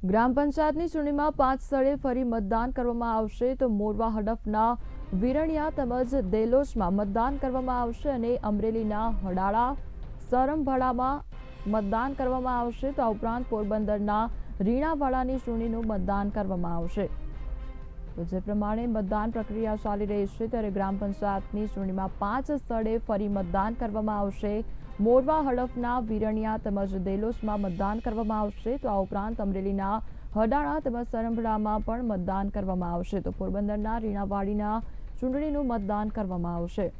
ગ્રામ પંચાયતની ચૂંટણીમાં પાંચ સ્થળે ફરી મતદાન કરવામાં આવશે તો મોરવા હડફના વિરણિયા તેમજ દેલોજમાં મતદાન કરવામાં આવશે અને અમરેલીના હડાળા સરમભાડામાં મતદાન કરવામાં આવશે. તો આ ઉપરાંત પોરબંદરના રીણાવાડાની ચૂંટણીનું મતદાન કરવામાં આવશે. તો જે પ્રમાણે મતદાન પ્રક્રિયા ચાલી રહી છે ત્યારે ગ્રામ પંચાયતની ચૂંટણીમાં પાંચ સ્થળે ફરી મતદાન કરવામાં આવશે. મોરવા, હડફના, વિરણિયા તેમજ દેલોસમાં મતદાન કરવામાં આવશે. તો આ ઉપરાંત અમરેલીના હડાણા તેમજ સરંભડામાં પણ મતદાન કરવામાં આવશે. તો પોરબંદરના, રીણાવાડીના ચૂંટણીનું મતદાન કરવામાં આવશે.